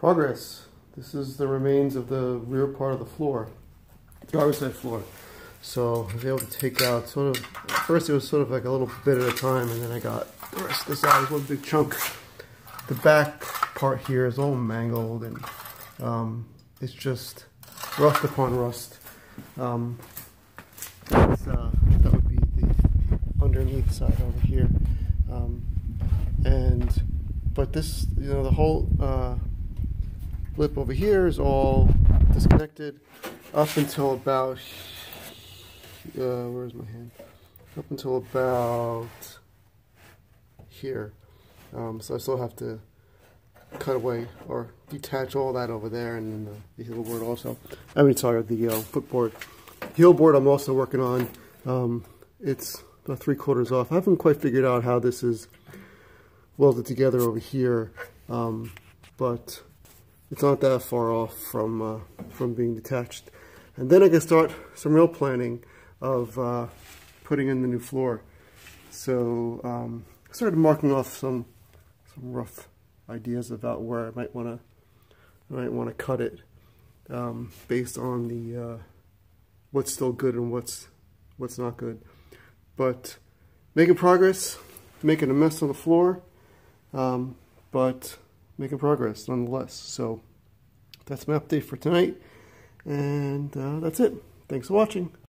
Progress. This is the remains of the rear part of the floor, driver's side floor. So I was able to take out sort of, first it was sort of like a little bit at a time and then I got the rest of the side, one big chunk. The back part here is all mangled and um, it's just rust upon rust. Um, uh, that would be the underneath side over here. Um, and, but this, you know, the whole, uh, lip over here is all disconnected up until about uh, where's my hand? Up until about here. Um, so I still have to cut away or detach all that over there and the, the heel board also. I mean sorry the uh, footboard. Heel board I'm also working on. Um, it's about three quarters off. I haven't quite figured out how this is welded together over here. Um, but it's not that far off from uh, from being detached. And then I can start some real planning of uh, putting in the new floor. So um, I started marking off some some rough ideas about where I might want to might want to cut it um, based on the uh, what's still good and what's what's not good. But making progress, making a mess on the floor, um, but making progress nonetheless. So that's my update for tonight. And uh, that's it. Thanks for watching.